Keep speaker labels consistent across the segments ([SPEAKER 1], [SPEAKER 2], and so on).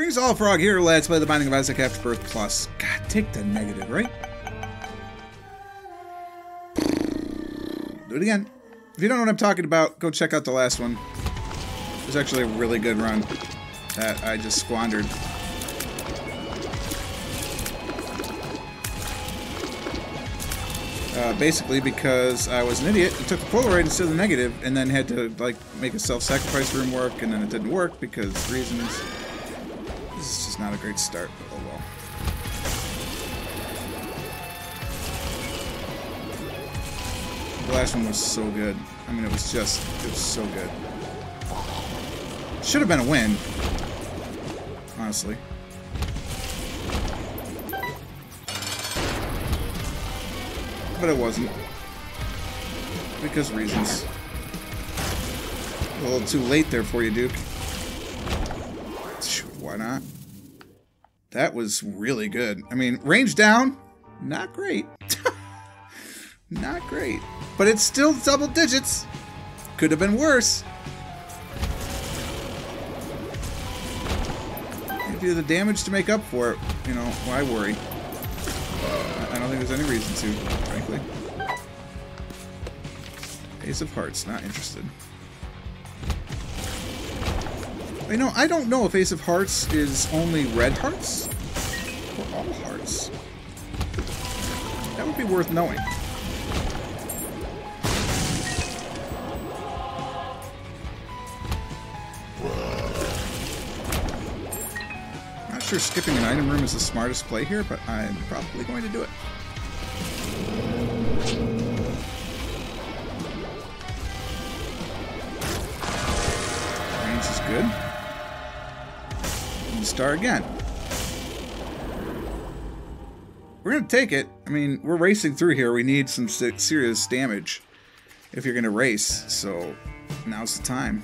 [SPEAKER 1] Greetings all frog here, let's play the Binding of Isaac Afterbirth Plus. God, take the negative, right? Do it again. If you don't know what I'm talking about, go check out the last one. It was actually a really good run that I just squandered. Uh, basically because I was an idiot and took the Polaroid instead of the negative and then had to like make a self-sacrifice room work and then it didn't work because reasons. Not a great start, but oh well. The last one was so good. I mean, it was just, it was so good. Should have been a win, honestly. But it wasn't. Because reasons. A little too late there for you, Duke. Why not? That was really good. I mean, range down, not great. not great. But it's still double digits. Could have been worse. Do the damage to make up for it, you know, why worry? I don't think there's any reason to, frankly. Ace of Hearts, not interested. You know, I don't know if Ace of Hearts is only red hearts or all hearts. That would be worth knowing. Not sure skipping an item room is the smartest play here, but I'm probably going to do it. Star again. We're going to take it. I mean, we're racing through here. We need some serious damage if you're going to race. So now's the time.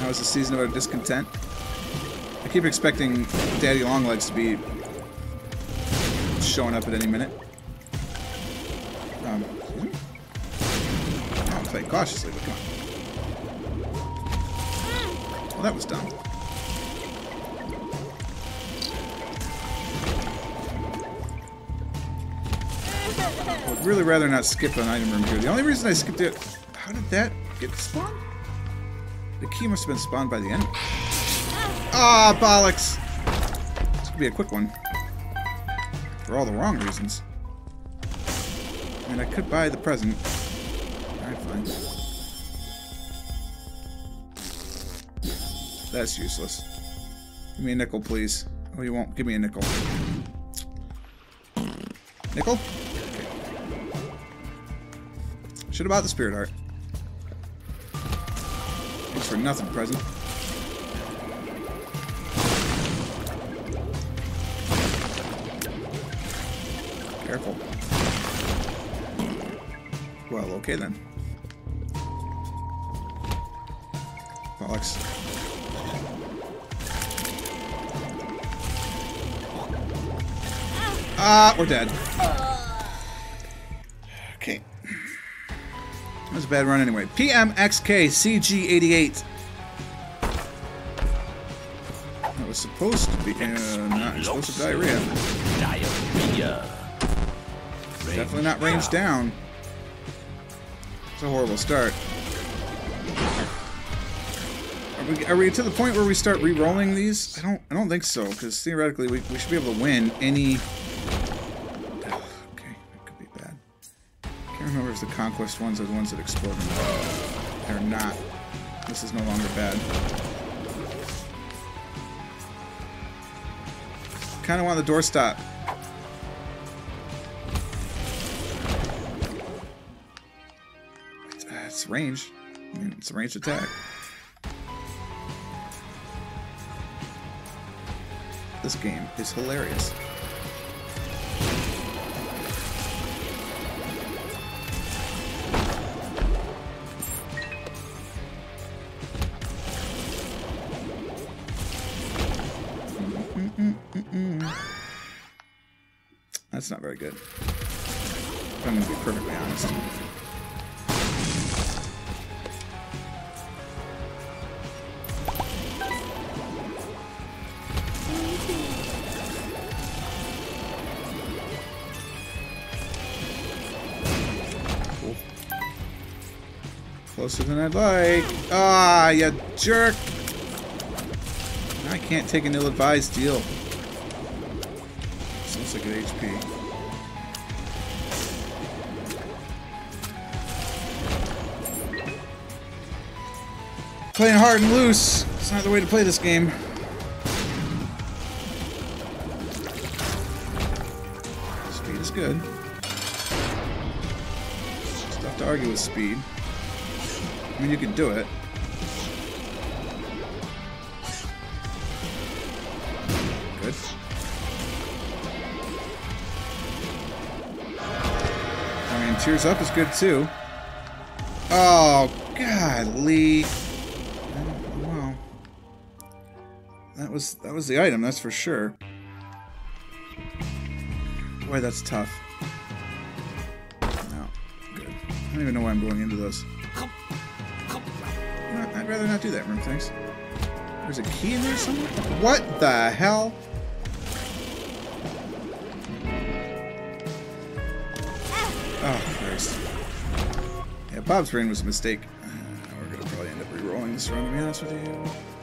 [SPEAKER 1] Now is the season of our discontent. I keep expecting Daddy Longlegs to be showing up at any minute. Um, I'll play cautiously, but come on. That was dumb. I would really rather not skip an item room here. The only reason I skipped it... How did that get spawned? The key must have been spawned by the enemy. Ah, bollocks! This could be a quick one. For all the wrong reasons. I mean, I could buy the present. Alright, fine. That's useless. Give me a nickel, please. Oh, you won't. Give me a nickel. Nickel? Okay. Should have bought the spirit heart. Thanks for nothing, present. Careful. Well, okay then. Bollocks. Ah, we're dead. Okay. That was a bad run anyway. PMXK CG88. That was supposed to be uh, not explosive diarrhea.
[SPEAKER 2] Diarrhea.
[SPEAKER 1] Definitely not range down. It's a horrible start. Are we, are we to the point where we start re-rolling these? I don't I don't think so, because theoretically we, we should be able to win any... Okay, that could be bad. can't remember if the Conquest ones are the ones that explode. They're not. This is no longer bad. Kind of want the doorstop. It's, uh, it's range. I mean, it's a ranged attack. This game is hilarious. That's not very good. I'm to be perfectly honest. Closer than I'd like. Ah, you jerk! I can't take an ill-advised deal. Sounds like an HP. Playing hard and loose. It's not the way to play this game. Speed is good. Just have to argue with speed. I mean, you can do it. Good. I mean, Tears Up is good too. Oh, golly. Wow. That was that was the item, that's for sure. Boy, that's tough. No, good. I don't even know why I'm going into those. I'd rather not do that, room thanks. There's a key in there somewhere? What the hell? Oh, Christ. Yeah, Bob's brain was a mistake. Uh, we're gonna probably end up re-rolling this run, to be honest with you.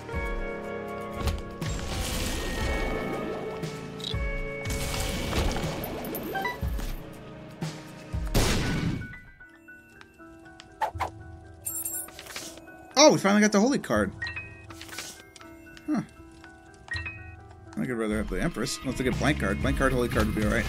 [SPEAKER 1] Oh, we finally got the holy card. Huh. I think I'd rather have the Empress. Let's get blank card. Blank card, holy card would be alright.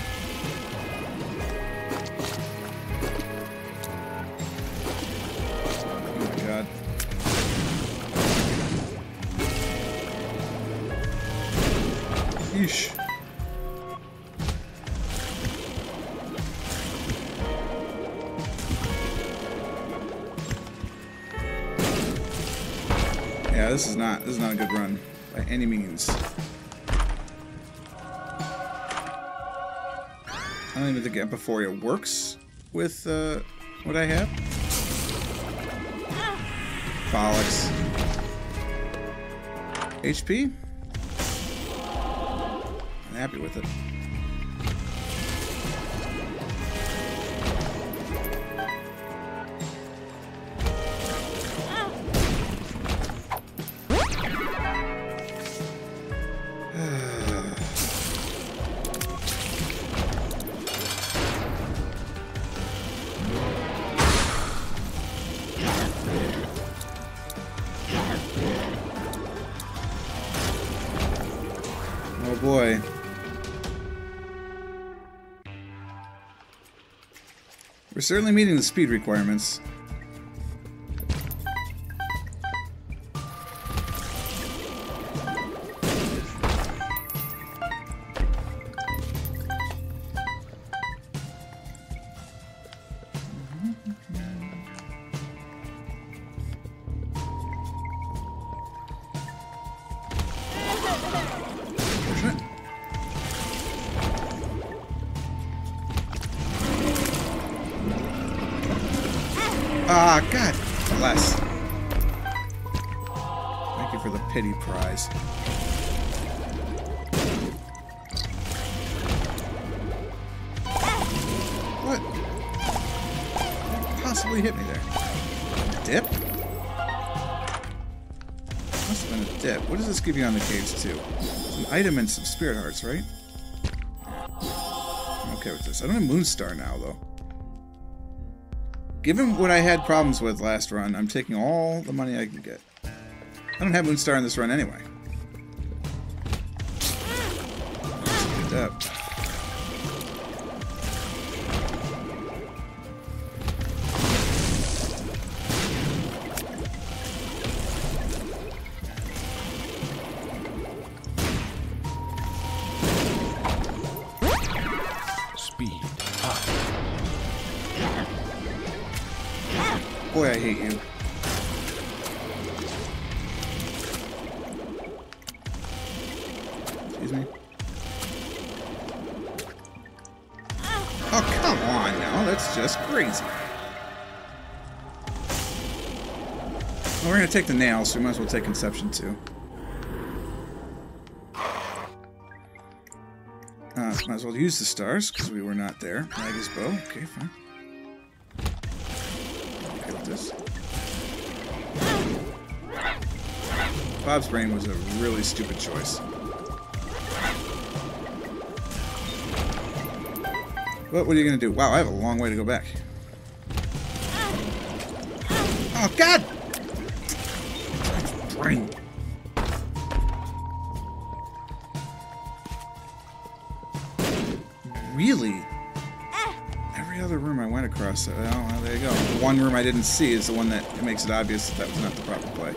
[SPEAKER 1] I don't even think Epiphora works with uh, what I have. Bollocks. HP? I'm happy with it. We're certainly meeting the speed requirements. What? Possibly hit me there? Dip? Must have been a dip. What does this give you on the caves too? An item and some spirit hearts, right? I'm okay with this. I don't have Moonstar now, though. Given what I had problems with last run, I'm taking all the money I can get. I don't have Moonstar in this run anyway. Up. To take the nails, so we might as well take Conception too. Uh, might as well use the stars, because we were not there. Magus bow. Okay, fine. Okay with this. Bob's brain was a really stupid choice. What, what are you gonna do? Wow, I have a long way to go back. Oh, God! Well, there you go. The one room I didn't see is the one that makes it obvious that that was not the proper play.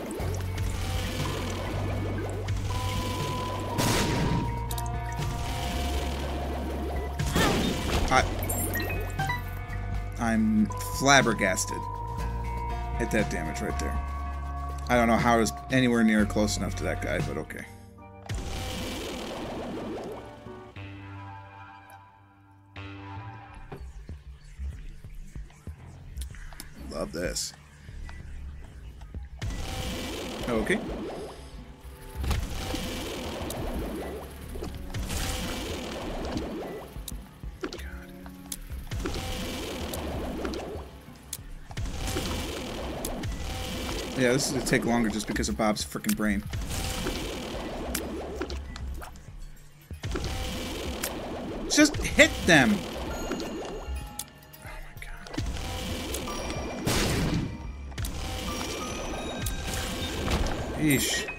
[SPEAKER 1] I, I'm flabbergasted at that damage right there. I don't know how I was anywhere near close enough to that guy, but okay. Love this. Okay. Yeah, this is gonna take longer just because of Bob's freaking brain. Just hit them! Ixi.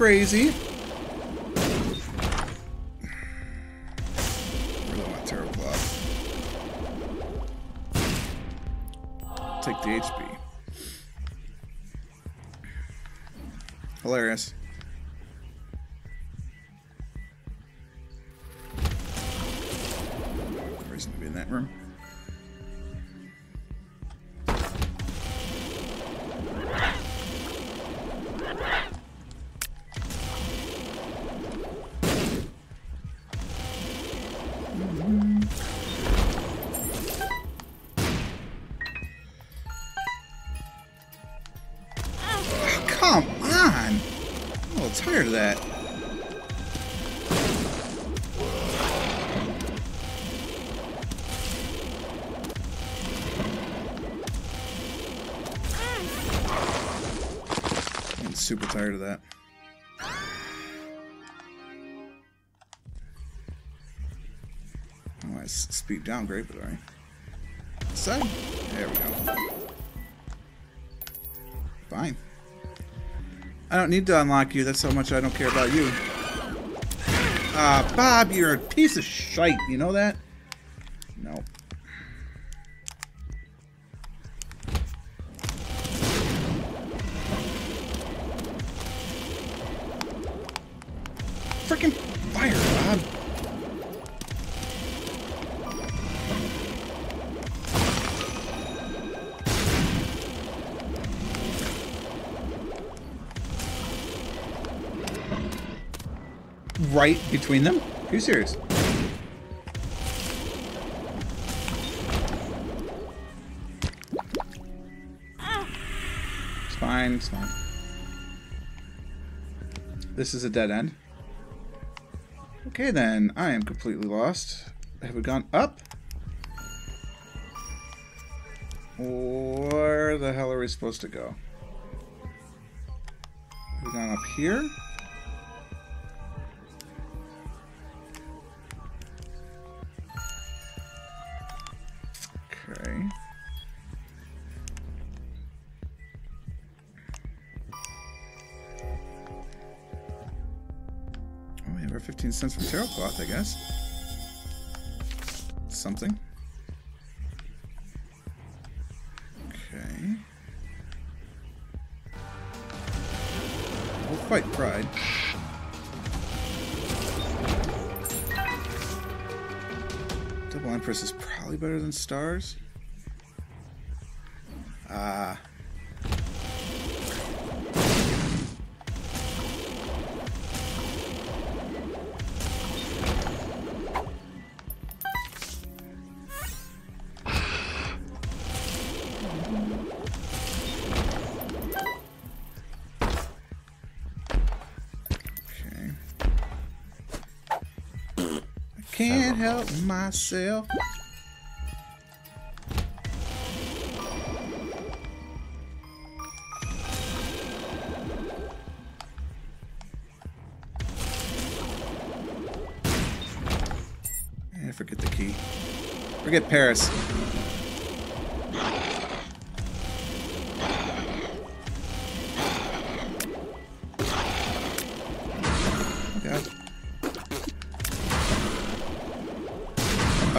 [SPEAKER 1] Crazy. Super tired of that. Oh, I speed down great, but alright. Side. There we go. Fine. I don't need to unlock you. That's how much I don't care about you. Ah, Bob, you're a piece of shite. You know that? Right between them? Are you serious? It's fine, it's fine. This is a dead end. Okay then, I am completely lost. Have we gone up? Where the hell are we supposed to go? Have we gone up here? 15 cents from Tarot Cloth, I guess. Something. Okay. We'll fight Pride. Double Empress is probably better than Stars. Can't myself. Eh, forget the key. Forget Paris.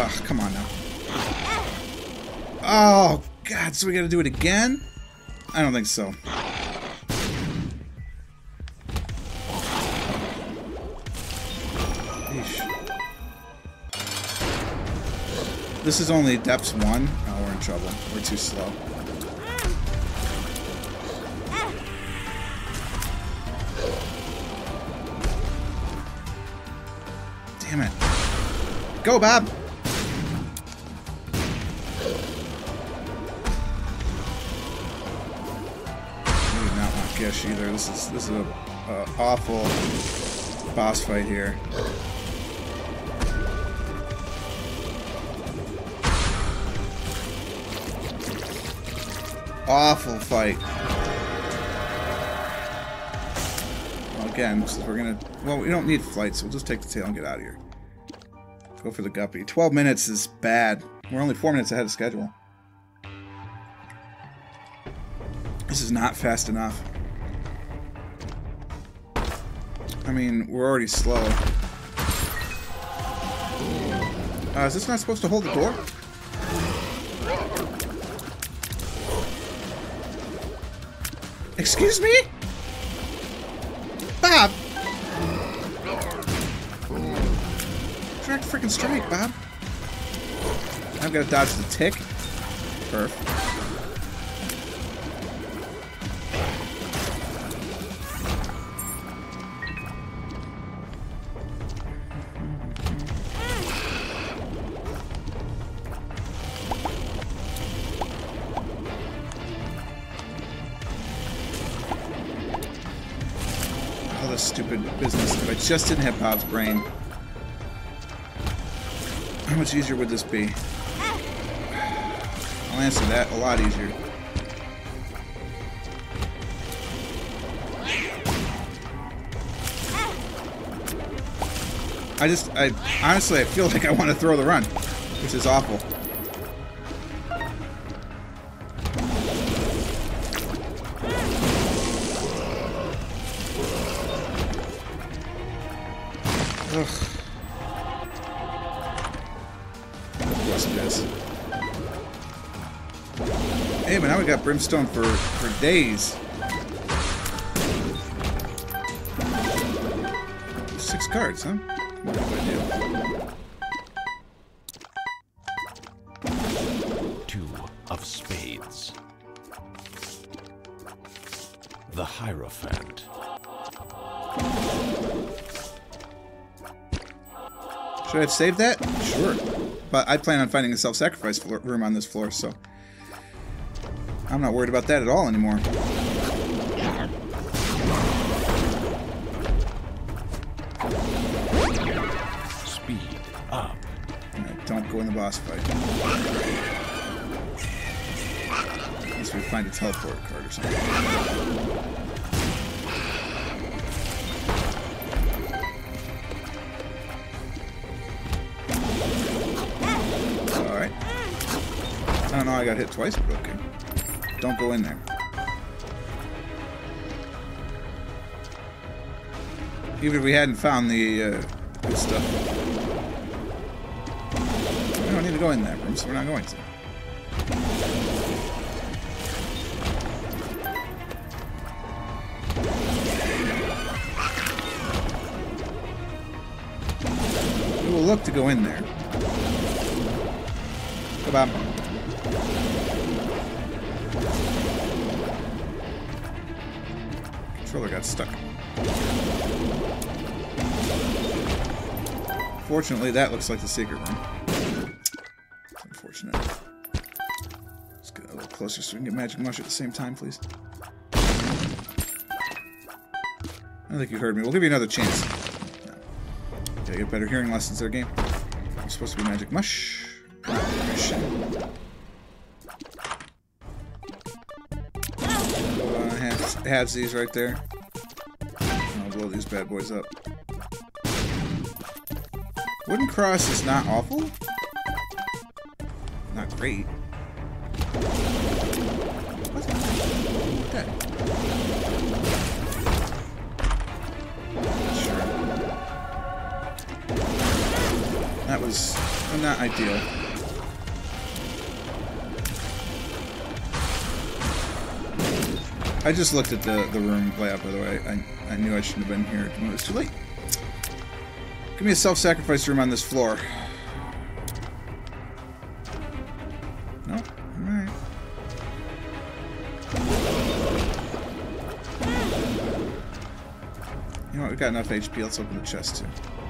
[SPEAKER 1] Ugh, come on now. Oh, God, so we gotta do it again? I don't think so. Yeesh. This is only depths one. Oh, we're in trouble. We're too slow. Damn it. Go, Bob! Gish either. This is this is a, a awful boss fight here. Awful fight. Well, again, we're gonna well, we don't need flight, so we'll just take the tail and get out of here. Go for the guppy. 12 minutes is bad. We're only 4 minutes ahead of schedule. This is not fast enough. I mean, we're already slow. Uh, is this not supposed to hold the door? Excuse me? Bob! Direct freaking strike, Bob. I've got to dodge the tick. Perf. Just didn't have brain. How much easier would this be? I'll answer that a lot easier. I just, I honestly, I feel like I want to throw the run, which is awful. But now we got Brimstone for, for days. Six cards, huh? What do I do?
[SPEAKER 2] Two of spades. The Hierophant.
[SPEAKER 1] Should I have saved that? Sure. But I plan on finding a self-sacrifice room on this floor, so... I'm not worried about that at all anymore.
[SPEAKER 2] Speed up.
[SPEAKER 1] Alright, don't go in the boss fight. Unless we find a teleport card or something. Alright. I don't know, I got hit twice, but okay. Don't go in there. Even if we hadn't found the uh, good stuff. We don't need to go in that room, so we're not going to. We will look to go in there. Come on. Got stuck. Fortunately, that looks like the secret room. It's unfortunate. Let's get a little closer so we can get Magic Mush at the same time, please. I think you heard me. We'll give you another chance. No. Gotta get better hearing lessons there, game. I'm supposed to be Magic Mush. Mush. Has these right there. These bad boys up. Wooden Cross is not awful. Not great. What's that? Sure. That was not ideal. I just looked at the, the room layout, by the way. I, I knew I shouldn't have been here it was too late. Give me a self-sacrifice room on this floor. No? Alright. You know what? We've got enough HP. Let's open the chest, too.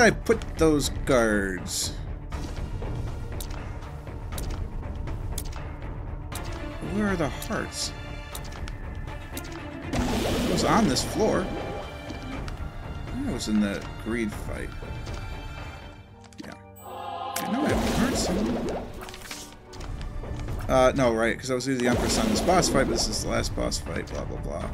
[SPEAKER 1] I put those guards? Where are the hearts? It was on this floor. I was in the greed fight. Yeah. I know I have hearts. Uh, no, right, because I was using the Empress on this boss fight, but this is the last boss fight, blah, blah, blah.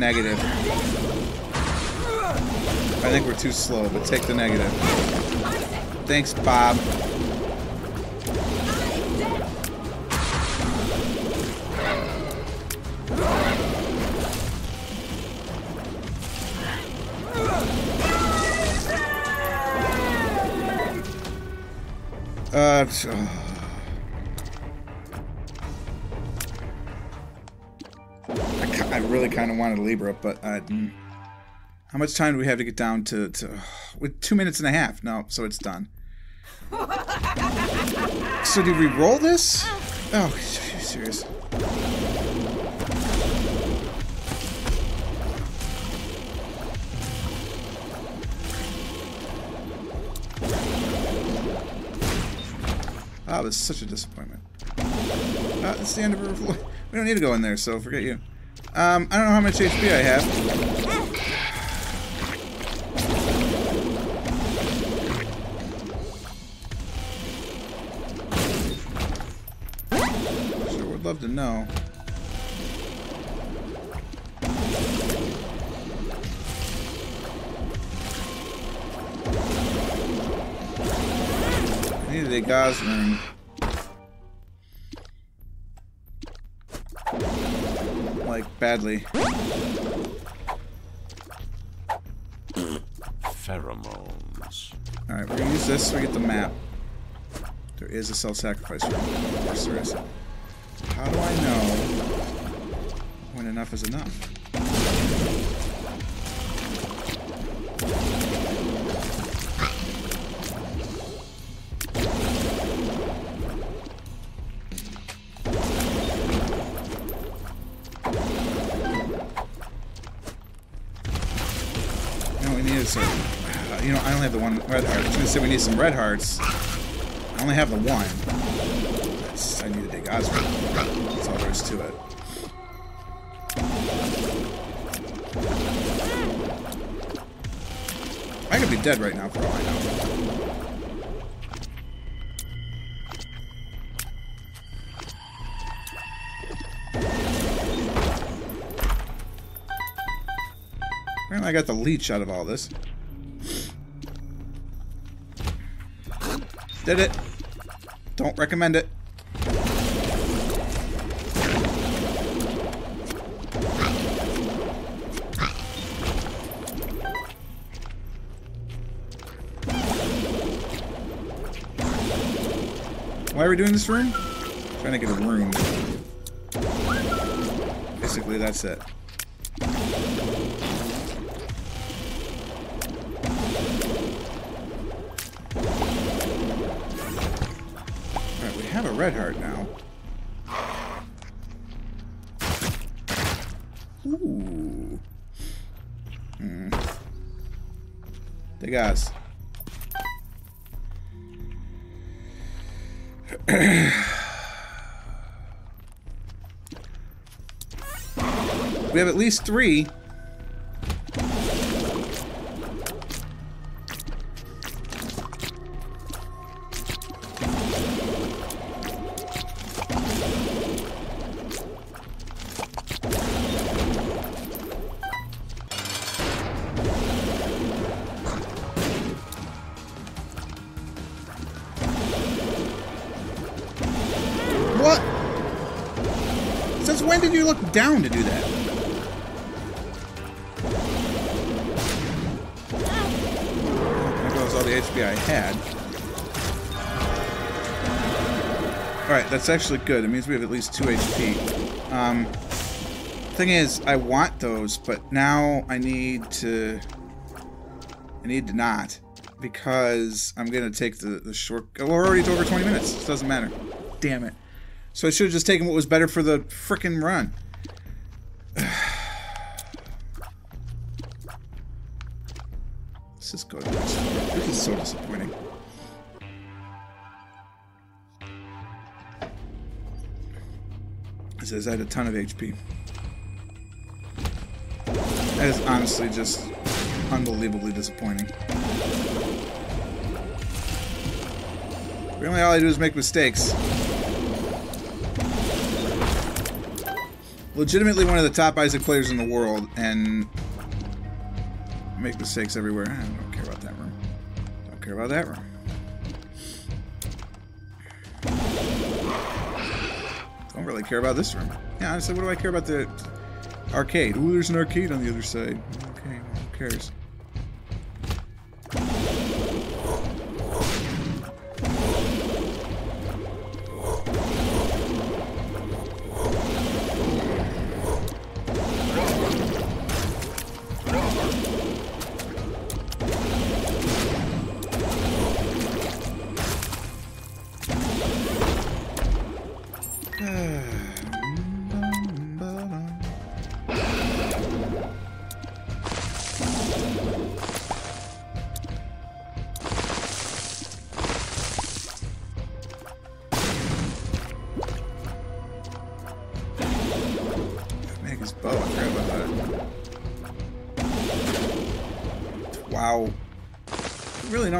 [SPEAKER 1] Negative. I think we're too slow, but take the negative. Thanks, Bob. Uh, kind of wanted Libra, but didn't. How much time do we have to get down to, to with two minutes and a half? No, so it's done. So do we roll this? Oh, serious? Ah, this is such a disappointment. It's the end of our. We don't need to go in there, so forget you. Um, I don't know how much HP I have. Sure would love to know. I need a gauze badly.
[SPEAKER 2] Pheromones.
[SPEAKER 1] Alright, we're gonna use this so we get the map. There is a self-sacrifice room. Of course there is. How do I know when enough is enough? Say we need some red hearts. I only have the one. That's, I need a big Oscar. That's all there is to it. I could be dead right now for all I know. Apparently I got the leech out of all this. Did it. Don't recommend it. Why are we doing this room? Trying to get a room. Basically, that's it. Red heart now. Ooh. Hmm. Got we have at least three. Down to do that? There goes all the HP I had. Alright, that's actually good. It means we have at least 2 HP. Um, thing is, I want those, but now I need to... I need to not. Because I'm going to take the, the short... Oh, we're already over 20 minutes. It doesn't matter. Damn it. So I should have just taken what was better for the frickin' run. Says I had a ton of HP. That is honestly just unbelievably disappointing. Really, all I do is make mistakes. Legitimately one of the top Isaac players in the world, and make mistakes everywhere. I don't care about that room. Don't care about that room. Don't really care about this room. Yeah, honestly, what do I care about the arcade? Ooh, there's an arcade on the other side. Okay, who cares?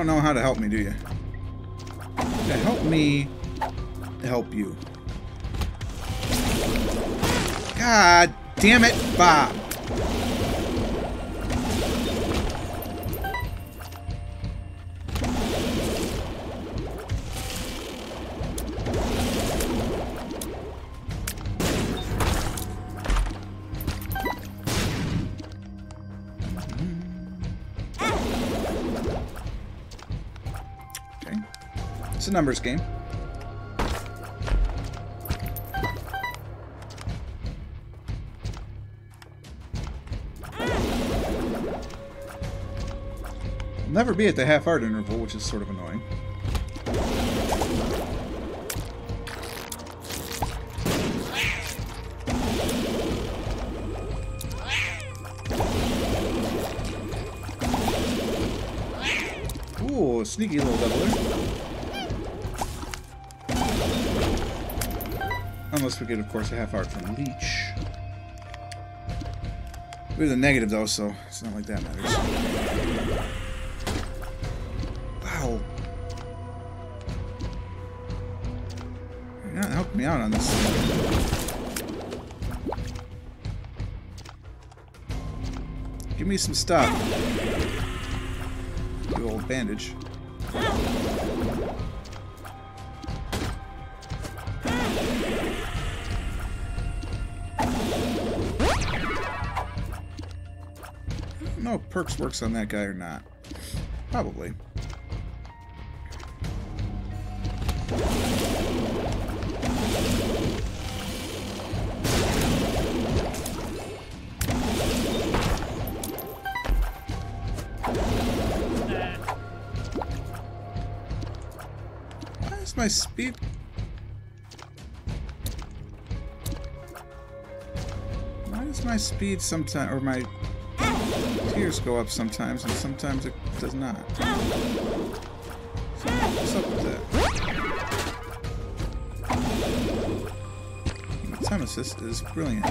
[SPEAKER 1] Don't know how to help me, do you? Help me help you. God damn it, Bob. A numbers game. I'll never be at the half art interval, which is sort of annoying. Sneaky little doubler. Unless we get, of course, a half art from Leech. We're the negative, though, so it's not like that matters. Wow. You're not helping me out on this. Give me some stuff. Good old bandage. perks works on that guy or not. Probably. Why is my speed? Why is my speed sometimes, or my tears go up sometimes, and sometimes it does not? So, what's up with that? Time assist is brilliant.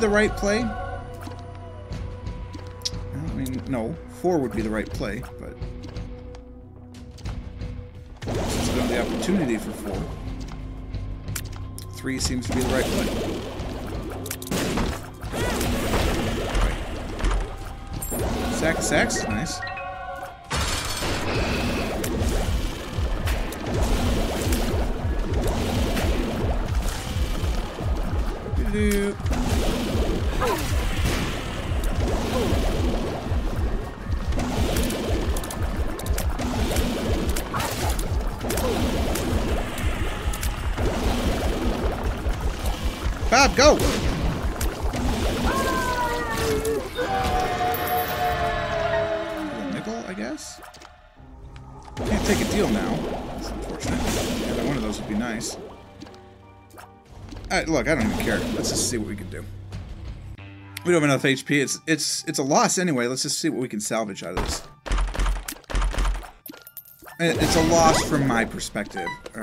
[SPEAKER 1] The right play? I mean, no. Four would be the right play, but... We don't the opportunity for four, three seems to be the right play. Sack, sacks, nice. Doo-doo. Bob, go! Nickel, I guess? Can't take a deal now. That's unfortunate. Either one of those would be nice. Uh, look, I don't even care. Let's just see what we can do. We don't have enough HP. It's it's it's a loss anyway. Let's just see what we can salvage out of this. It's a loss from my perspective. All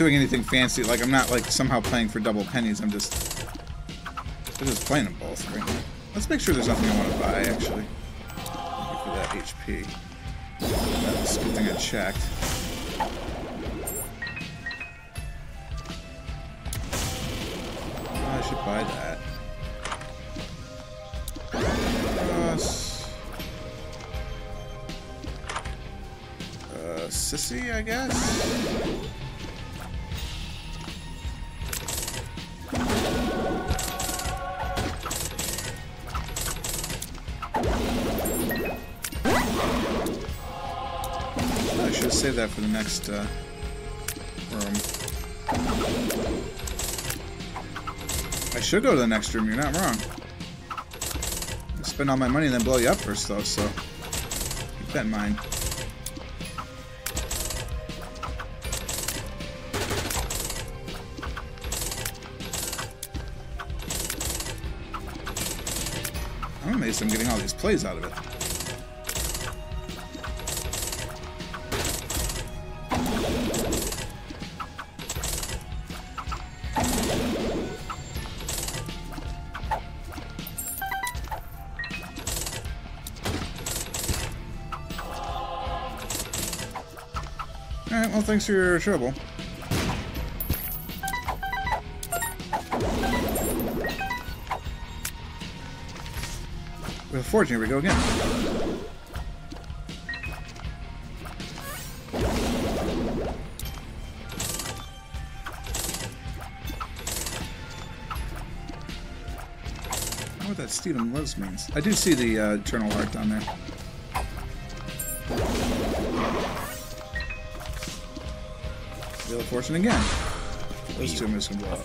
[SPEAKER 1] doing anything fancy. Like I'm not like somehow playing for double pennies. I'm just, I'm just playing them both right now. Let's make sure there's nothing I want to buy actually. For that HP. That's a good thing I checked. Oh, I should buy that. Uh, sissy, I guess. Next uh, room. I should go to the next room, you're not wrong. I spend all my money and then blow you up first, though, so keep that in mind. I'm amazed I'm getting all these plays out of it. Thanks for your trouble. With a fortune, here we go again. I wonder what that Stephen Loves means. I do see the uh, Eternal Heart down there. Fortune again. Those two just gonna blow up.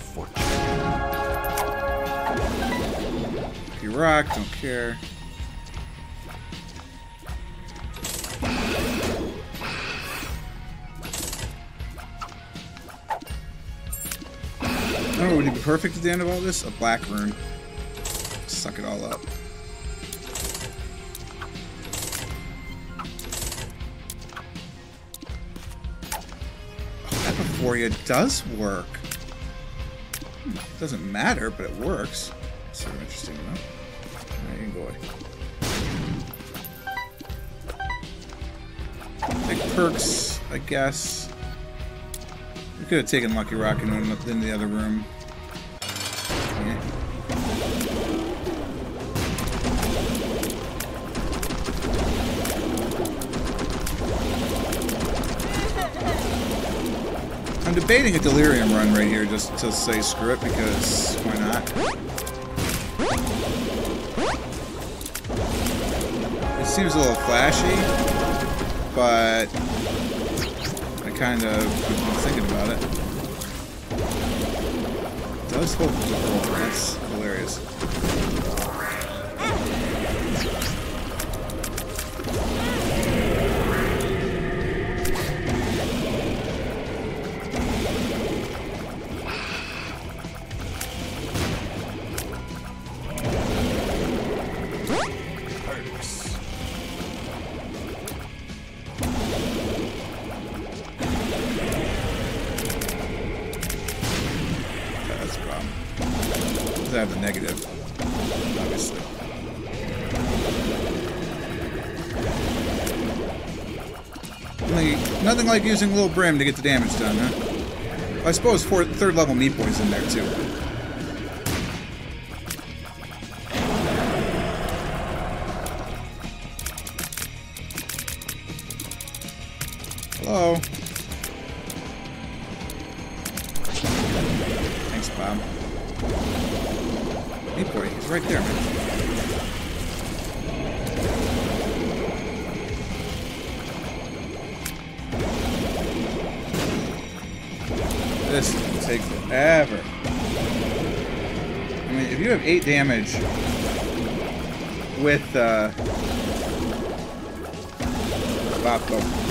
[SPEAKER 1] You rock, don't care. Oh, would be perfect at the end of all this? A black rune. Suck it all up. Does work. Hmm, Doesn't matter, but it works. Sort interesting, though. You go. Big perks, I guess. We could have taken Lucky Rock and went in the other room. Debating a delirium run right here just to say screw it because why not? It seems a little flashy, but I kind of was thinking about it. it does hold the That's the negative, obviously. Nothing like using little brim to get the damage done, huh? I suppose fourth, third level Meat Boy's in there too. Damage with, uh... Bob,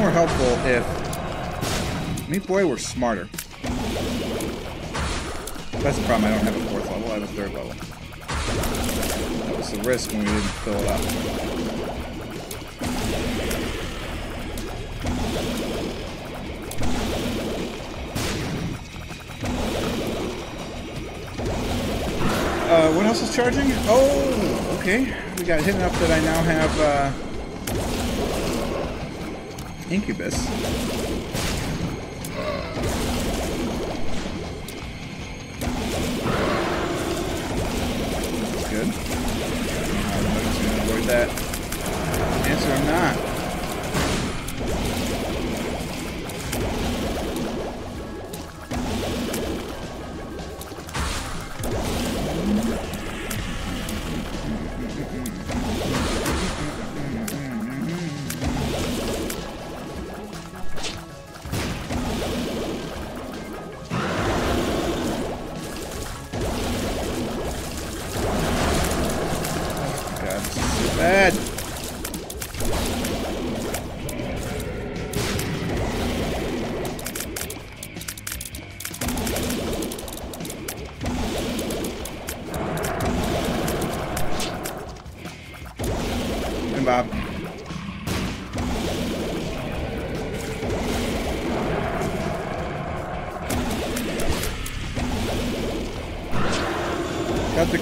[SPEAKER 1] more helpful if Meat Boy were smarter. That's the problem, I don't have a fourth level, I have a third level. That was the risk when we didn't fill it up. Uh, what else is charging? Oh, okay. We got hit enough that I now have, uh, Incubus. Not.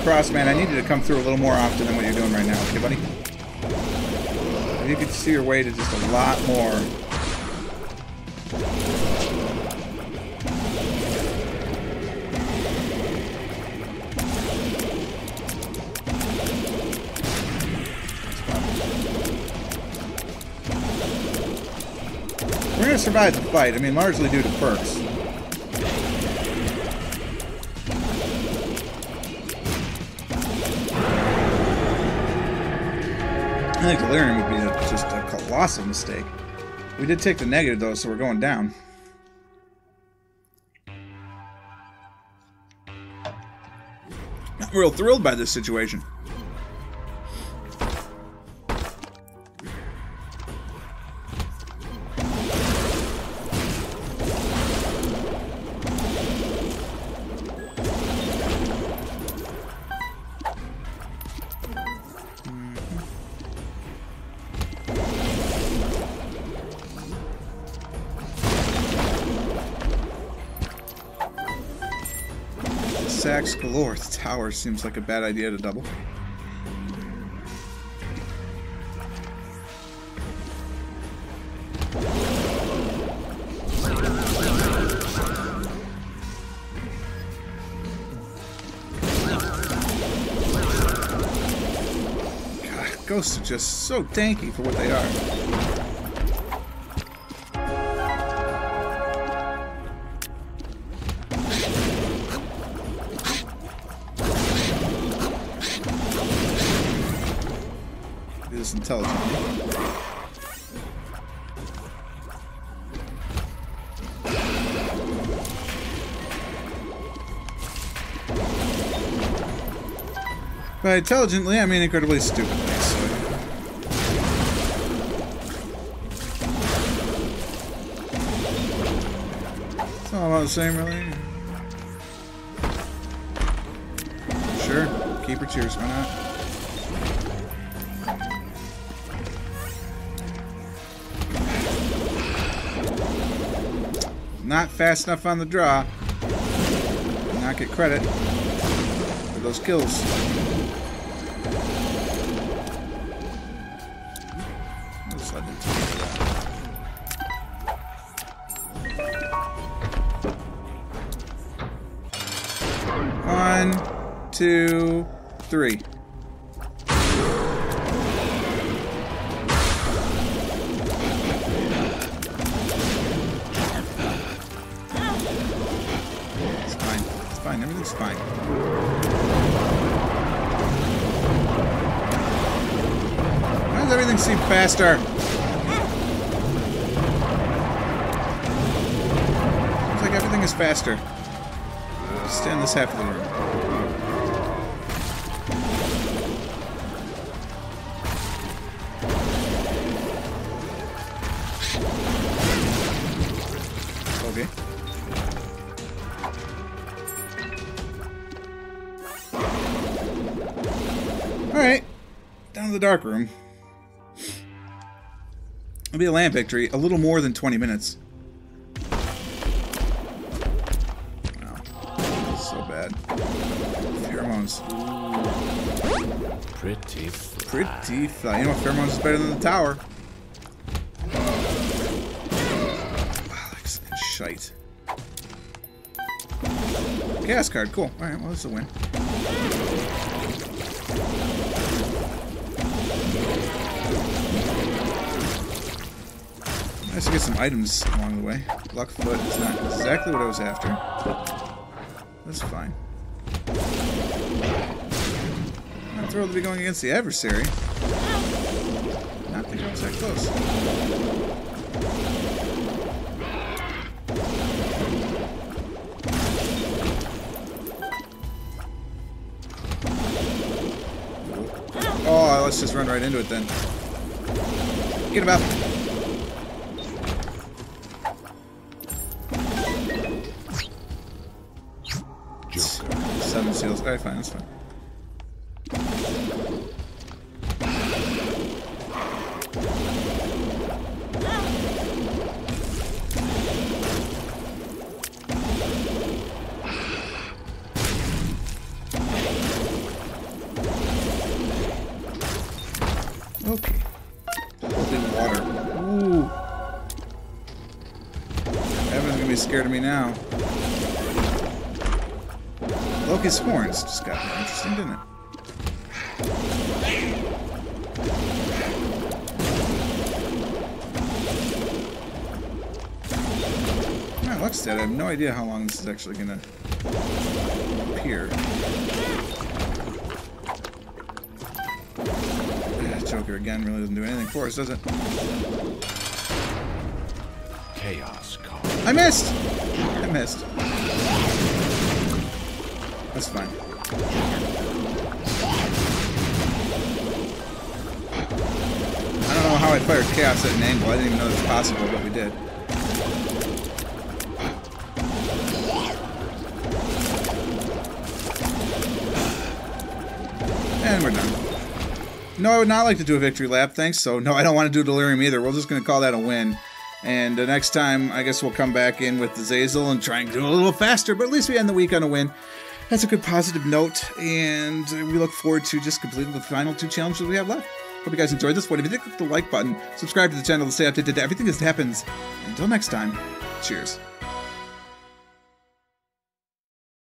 [SPEAKER 1] Celtic Cross, man. I need you to come through a little more often than what you're doing right now, okay, buddy? If you could see your way to just a lot more. We're gonna survive the fight. I mean, largely due to perks. I think delirium would be a, just a colossal mistake. We did take the negative though, so we're going down. Not real thrilled by this situation. Tower seems like a bad idea to double. God, ghosts are just so tanky for what they are. Intelligently, I mean incredibly stupidly. So. It's all about the same, really. Sure, keep her cheers, why not? Not fast enough on the draw. Not get credit for those kills. Two, three. It's fine. It's fine. Everything's fine. Why does everything seem faster? It's like everything is faster. Just stay in this half of the room. Down to the dark room. It'll be a land victory. A little more than 20 minutes. Wow. So bad. Pheromones.
[SPEAKER 2] Pretty flat.
[SPEAKER 1] Pretty fly. You know what? Pheromones is better than the tower. Shite. Gas card. Cool. Alright, well, that's a win. Nice to get some items along the way. Lucky Foot is not exactly what I was after. That's fine. I'm thrilled to be going against the adversary. Not think I was that close. Oh, let's just run right into it then. Get him up. Fine, fine. Okay. Water. Evan's gonna be scared of me now. Loki's horns just got more interesting, didn't it? Alright, Lux dead. I have no idea how long this is actually gonna appear. Ah, Joker again really doesn't do anything for us, does it?
[SPEAKER 2] Chaos.
[SPEAKER 1] I missed! I missed. That's fine. I don't know how I fired Chaos at an angle. I didn't even know it was possible, but we did. And we're done. No, I would not like to do a victory lap, thanks. So, no, I don't want to do Delirium either. We're just going to call that a win. And the next time, I guess we'll come back in with the Azazel and try and do it a little faster, but at least we end the week on a win. That's a good positive note, and we look forward to just completing the final two challenges we have left. Hope you guys enjoyed this one. If you did, click the like button, subscribe to the channel to stay updated to everything that happens. Until next time, cheers.